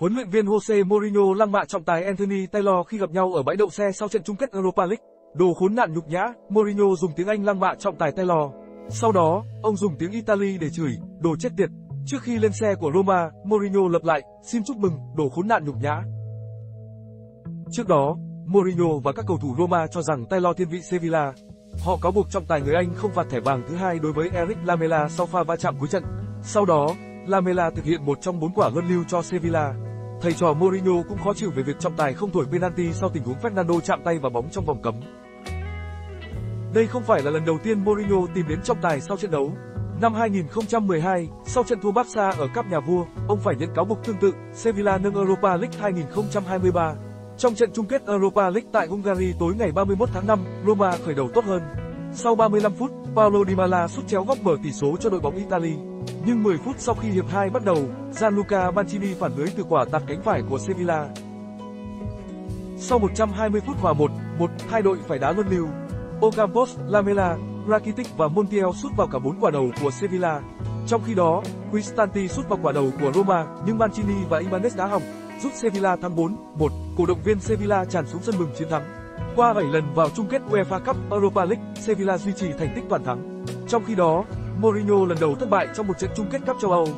Huấn luyện viên Jose Mourinho lăng mạ trọng tài Anthony Taylor khi gặp nhau ở bãi đậu xe sau trận chung kết Europa League. Đồ khốn nạn nhục nhã, Mourinho dùng tiếng Anh lăng mạ trọng tài Taylor. Sau đó, ông dùng tiếng Italy để chửi, đồ chết tiệt. Trước khi lên xe của Roma, Mourinho lập lại, xin chúc mừng, đồ khốn nạn nhục nhã. Trước đó, Mourinho và các cầu thủ Roma cho rằng Taylor thiên vị Sevilla. Họ cáo buộc trọng tài người Anh không phạt thẻ vàng thứ hai đối với Eric Lamela sau pha va chạm cuối trận. Sau đó, Lamela thực hiện một trong bốn quả luân lưu cho Sevilla. Thầy trò Mourinho cũng khó chịu về việc trọng tài không thổi penalty sau tình huống Fernando chạm tay vào bóng trong vòng cấm. Đây không phải là lần đầu tiên Mourinho tìm đến trọng tài sau trận đấu. Năm 2012, sau trận thua Barca ở Cup Nhà Vua, ông phải nhận cáo buộc tương tự, Sevilla nâng Europa League 2023. Trong trận chung kết Europa League tại Hungary tối ngày 31 tháng 5, Roma khởi đầu tốt hơn. Sau 35 phút, Paolo Di Mala sút chéo góc mở tỷ số cho đội bóng Italy. Nhưng 10 phút sau khi hiệp 2 bắt đầu, Gianluca Mancini phản lưới từ quả tạt cánh phải của Sevilla. Sau 120 phút hòa 1, 1, hai đội phải đá luân lưu. Ocampos, Lamela, Rakitic và Montiel sút vào cả bốn quả đầu của Sevilla. Trong khi đó, Cristanti sút vào quả đầu của Roma, nhưng Mancini và Ibanez đá hỏng, giúp Sevilla thắng 4-1. Cổ động viên Sevilla tràn xuống sân mừng chiến thắng. Qua 7 lần vào chung kết UEFA Cup Europa League, Sevilla duy trì thành tích toàn thắng. Trong khi đó, Mourinho lần đầu thất bại trong một trận chung kết Cup châu Âu.